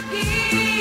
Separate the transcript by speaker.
Speaker 1: Here.